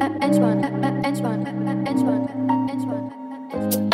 Entspannt, entspannt, entspannt, entspannt, entspannt.